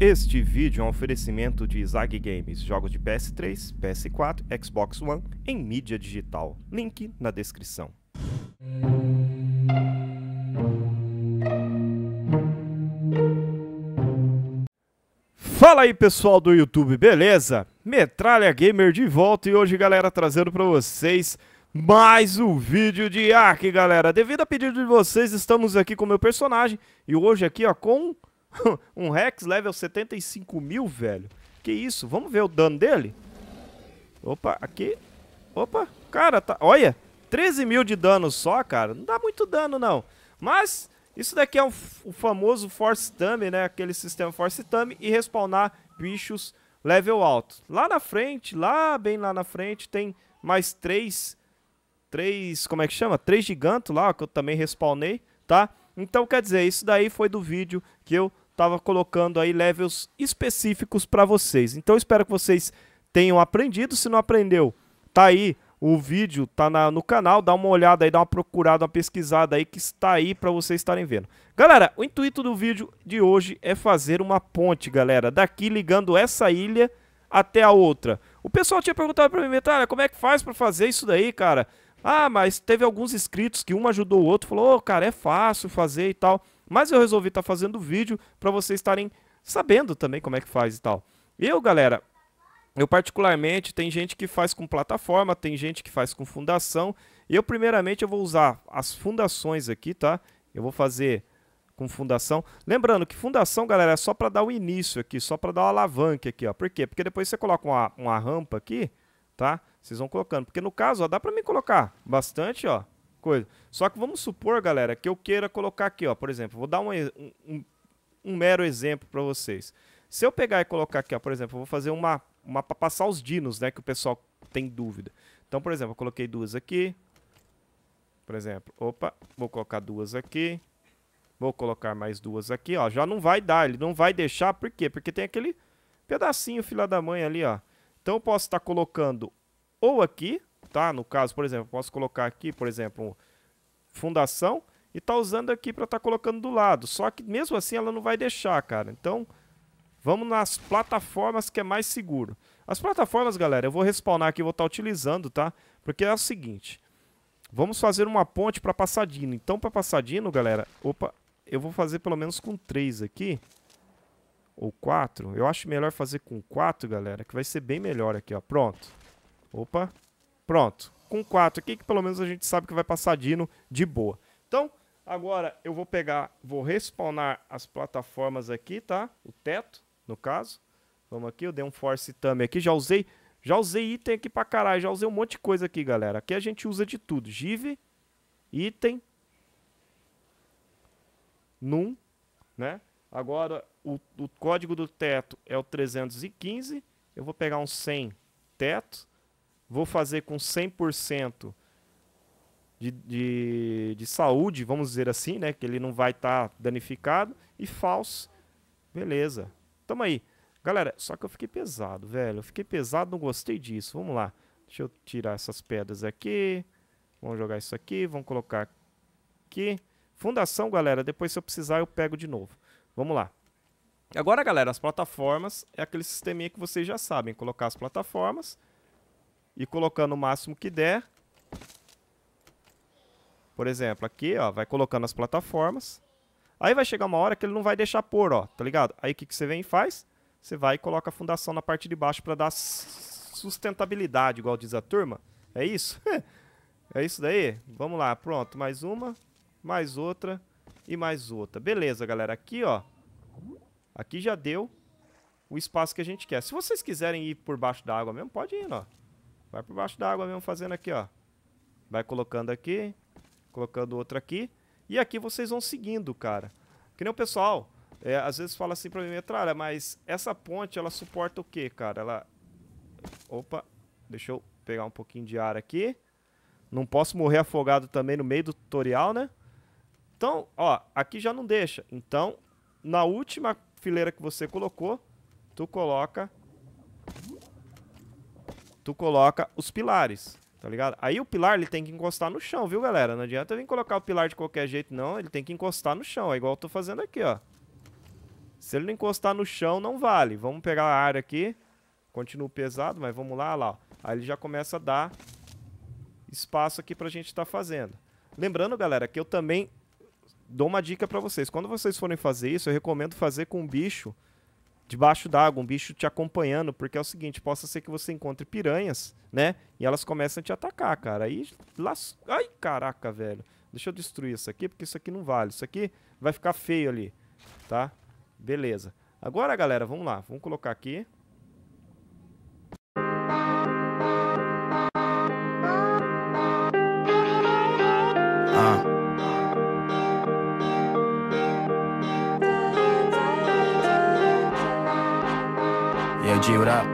Este vídeo é um oferecimento de Zag Games, jogos de PS3, PS4, Xbox One em mídia digital. Link na descrição. Fala aí pessoal do YouTube, beleza? Metralha Gamer de volta e hoje galera trazendo para vocês mais um vídeo de Ark galera. Devido a pedido de vocês estamos aqui com o meu personagem e hoje aqui ó com um Rex level 75 mil velho. Que isso, vamos ver o dano dele? Opa, aqui, opa, cara, tá, olha, 13 mil de dano só cara, não dá muito dano não. Mas isso daqui é um, o famoso Force Tummy, né? Aquele sistema Force Tummy e respawnar bichos level alto. Lá na frente, lá bem lá na frente, tem mais três, três, como é que chama? Três gigantos lá, que eu também respawnei, tá? Então, quer dizer, isso daí foi do vídeo que eu tava colocando aí levels específicos para vocês. Então, espero que vocês tenham aprendido. Se não aprendeu, tá aí o vídeo tá na, no canal, dá uma olhada aí, dá uma procurada, uma pesquisada aí que está aí para vocês estarem vendo. Galera, o intuito do vídeo de hoje é fazer uma ponte, galera, daqui ligando essa ilha até a outra. O pessoal tinha perguntado para mim, Metalha, como é que faz para fazer isso daí, cara? Ah, mas teve alguns inscritos que um ajudou o outro, falou, oh, cara, é fácil fazer e tal. Mas eu resolvi estar tá fazendo vídeo para vocês estarem sabendo também como é que faz e tal. Eu, galera, eu particularmente, tem gente que faz com plataforma, tem gente que faz com fundação. Eu primeiramente eu vou usar as fundações aqui, tá? Eu vou fazer com fundação. Lembrando que fundação, galera, é só para dar o início aqui, só para dar uma alavanca aqui, ó. Por quê? Porque depois você coloca uma, uma rampa aqui, tá? Vocês vão colocando. Porque no caso, ó, dá para mim colocar bastante, ó, coisa. Só que vamos supor, galera, que eu queira colocar aqui, ó, por exemplo, vou dar um, um, um mero exemplo para vocês. Se eu pegar e colocar aqui, ó, por exemplo, eu vou fazer uma uma para passar os dinos, né, que o pessoal tem dúvida. Então, por exemplo, eu coloquei duas aqui. Por exemplo, opa, vou colocar duas aqui. Vou colocar mais duas aqui, ó. Já não vai dar, ele não vai deixar, por quê? Porque tem aquele pedacinho filha da mãe ali, ó. Então eu posso estar colocando ou aqui, tá? No caso, por exemplo, posso colocar aqui, por exemplo, fundação e tá usando aqui para estar tá colocando do lado. Só que mesmo assim ela não vai deixar, cara. Então, Vamos nas plataformas que é mais seguro. As plataformas, galera, eu vou respawnar aqui, vou estar tá utilizando, tá? Porque é o seguinte. Vamos fazer uma ponte para Passadino. Então, para Passadino, galera, opa, eu vou fazer pelo menos com três aqui. Ou quatro. Eu acho melhor fazer com quatro, galera, que vai ser bem melhor aqui, ó. Pronto. Opa. Pronto. Com quatro aqui, que pelo menos a gente sabe que vai Passadino de boa. Então, agora eu vou pegar, vou respawnar as plataformas aqui, tá? O teto no caso. Vamos aqui, eu dei um force thumb aqui, já usei, já usei item aqui pra caralho, já usei um monte de coisa aqui, galera. Aqui a gente usa de tudo, give, item, num, né? Agora, o, o código do teto é o 315, eu vou pegar um 100 teto, vou fazer com 100% de, de, de saúde, vamos dizer assim, né? Que ele não vai estar tá danificado, e false, beleza. Tamo aí. Galera, só que eu fiquei pesado, velho. Eu fiquei pesado, não gostei disso. Vamos lá. Deixa eu tirar essas pedras aqui. Vamos jogar isso aqui. Vamos colocar aqui. Fundação, galera. Depois, se eu precisar, eu pego de novo. Vamos lá. Agora, galera, as plataformas é aquele sisteminha que vocês já sabem. Colocar as plataformas. E colocando o máximo que der. Por exemplo, aqui, ó. Vai colocando as plataformas. Aí vai chegar uma hora que ele não vai deixar pôr, ó, tá ligado? Aí o que, que você vem e faz? Você vai e coloca a fundação na parte de baixo para dar sustentabilidade, igual diz a turma. É isso? é isso daí? Vamos lá, pronto. Mais uma, mais outra e mais outra. Beleza, galera. Aqui, ó. Aqui já deu o espaço que a gente quer. Se vocês quiserem ir por baixo da água mesmo, pode ir, ó. Vai por baixo da água mesmo fazendo aqui, ó. Vai colocando aqui, colocando outra aqui. E aqui vocês vão seguindo, cara. Que nem o pessoal, é, às vezes fala assim pra mim, Metralha, mas essa ponte, ela suporta o quê, cara? Ela... Opa, deixa eu pegar um pouquinho de ar aqui. Não posso morrer afogado também no meio do tutorial, né? Então, ó, aqui já não deixa. Então, na última fileira que você colocou, tu coloca... Tu coloca os pilares. Tá ligado? Aí o pilar ele tem que encostar no chão, viu, galera? Não adianta vir colocar o pilar de qualquer jeito, não. Ele tem que encostar no chão. É igual eu tô fazendo aqui, ó. Se ele não encostar no chão, não vale. Vamos pegar a área aqui. Continua pesado, mas vamos lá, lá. Aí ele já começa a dar espaço aqui pra gente estar tá fazendo. Lembrando, galera, que eu também dou uma dica para vocês. Quando vocês forem fazer isso, eu recomendo fazer com um bicho debaixo d'água, um bicho te acompanhando, porque é o seguinte, possa ser que você encontre piranhas, né? E elas começam a te atacar, cara. Aí, las... ai, caraca, velho. Deixa eu destruir isso aqui, porque isso aqui não vale. Isso aqui vai ficar feio ali, tá? Beleza. Agora, galera, vamos lá. Vamos colocar aqui. G, what up?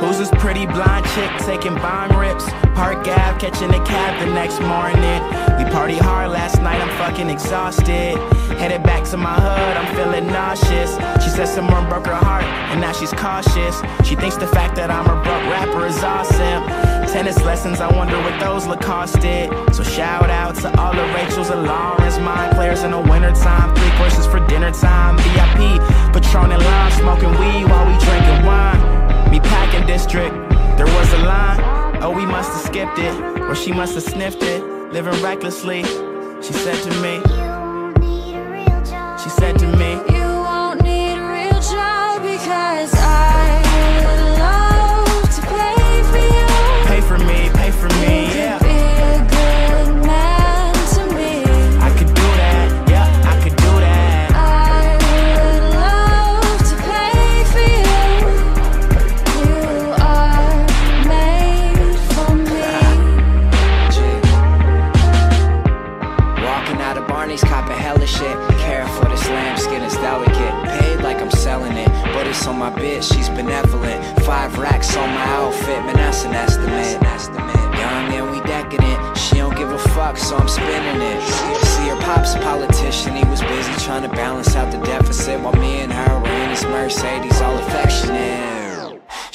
Who's this pretty blonde chick taking bomb rips? Park Ave, catching a cab the next morning. We party hard last night, I'm fucking exhausted. Headed back to my hood, I'm feeling nauseous. She said someone broke her heart, and now she's cautious. She thinks the fact that I'm a broke rapper is awesome. Tennis lessons, I wonder what those Lacoste did. So shout out to all the Rachels and Lawrence, my players in the wintertime. Three courses for dinner time. VIP, Patron and lime, smoking weed while we drinking wine. Me packing district, there was a line. Oh, we must have skipped it, or she must have sniffed it. Living recklessly, she said to me.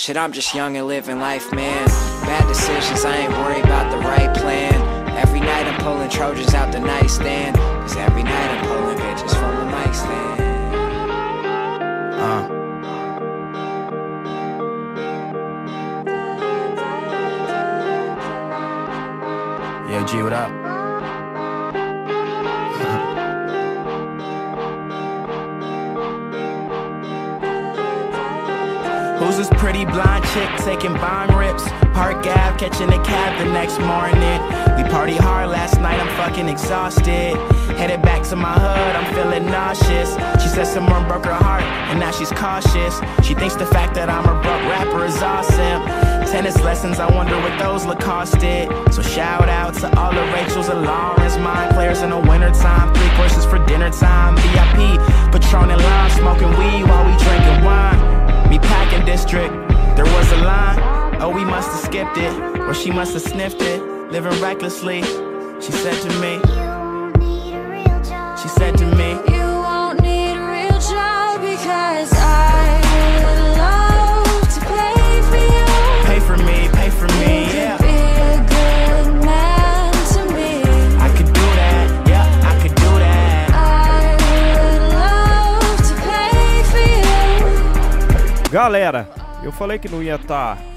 Shit, I'm just young and living life, man. Bad decisions, I ain't worried about the right plan. Every night I'm pulling Trojans out the nightstand. Cause every night I'm pulling bitches from the mic stand. Uh. Yo, G, what up? This pretty blonde chick taking bomb rips? Park Ave, catching a cab the next morning. We party hard last night, I'm fucking exhausted. Headed back to my hood, I'm feeling nauseous. She said someone broke her heart, and now she's cautious. She thinks the fact that I'm a broke rapper is awesome. Tennis lessons, I wonder what those Lacoste did. So shout out to all the Rachels and Lawrence, mind players in the wintertime. Three courses for dinner must have skipped it, or she must have sniffed it, living recklessly. She said to me, she said to me, You won't need a real job because I would love to pay for you. Pay for me, pay for me, yeah. Galera, eu falei que não ia estar tá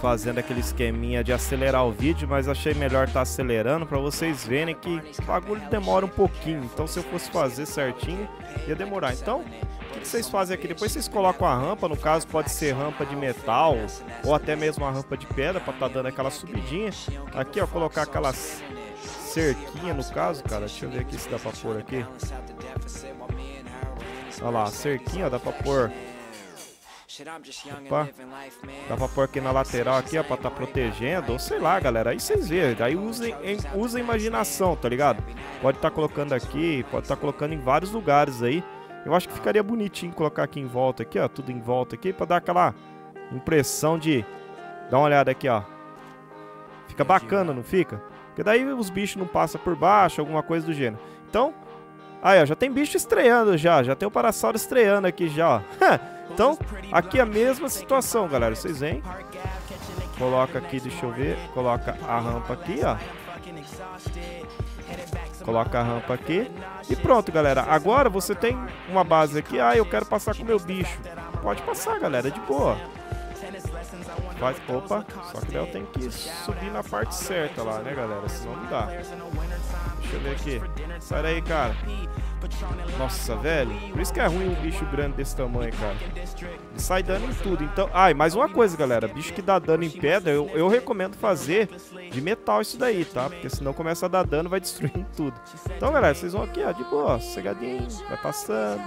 fazendo aquele esqueminha de acelerar o vídeo, mas achei melhor estar tá acelerando para vocês verem que o bagulho demora um pouquinho. Então se eu fosse fazer certinho, ia demorar. Então, o que, que vocês fazem aqui? Depois vocês colocam a rampa, no caso pode ser rampa de metal ou até mesmo uma rampa de pedra para estar tá dando aquela subidinha. Aqui, ó, colocar aquela cerquinha no caso, cara. Deixa eu ver aqui se dá para pôr aqui. Olha lá, cerquinha, dá para pôr Opa. Dá pra pôr aqui na lateral aqui, ó, pra tá protegendo. Ou sei lá, galera. Aí vocês verem. Aí usem, usa a imaginação, tá ligado? Pode estar tá colocando aqui, pode estar tá colocando em vários lugares aí. Eu acho que ficaria bonitinho colocar aqui em volta aqui, ó. Tudo em volta aqui, pra dar aquela impressão de... Dá uma olhada aqui, ó. Fica bacana, não fica? Porque daí os bichos não passam por baixo, alguma coisa do gênero. Então, aí, ó, já tem bicho estreando já. Já tem o Parasauro estreando aqui já. Então, aqui é a mesma situação, galera. Vocês veem. Coloca aqui, deixa eu ver. Coloca a rampa aqui, ó. Coloca a rampa aqui. E pronto, galera. Agora você tem uma base aqui. Ah, eu quero passar com o meu bicho. Pode passar, galera. De boa. Faz, opa, só que daí eu tenho que subir na parte certa lá, né, galera? Senão não dá. Deixa eu ver aqui. Sai daí, cara. Nossa, velho. Por isso que é ruim um bicho grande desse tamanho, cara. Ele sai dano em tudo. Então, ah, e mais uma coisa, galera. Bicho que dá dano em pedra, eu, eu recomendo fazer de metal isso daí, tá? Porque senão começa a dar dano vai destruindo tudo. Então, galera, vocês vão aqui, ó, de boa, sossegadinho, vai passando.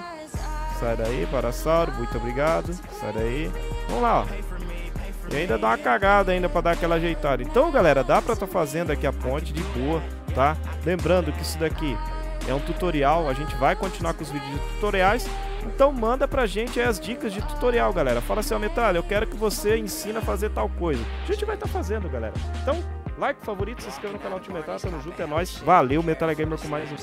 Sai daí, Parasauro, muito obrigado. Sai daí. Vamos lá, ó. E ainda dá uma cagada ainda para dar aquela ajeitada. Então, galera, dá estar tá fazendo aqui a ponte de boa, tá? Lembrando que isso daqui é um tutorial, a gente vai continuar com os vídeos de tutoriais. Então manda pra gente as dicas de tutorial, galera. Fala assim, ó, Metal, eu quero que você ensine a fazer tal coisa. A gente vai estar tá fazendo, galera. Então, like, favorito, se inscreva no canal do Metal, tamo junto, é nóis. Valeu, Metal Gamer com mais um.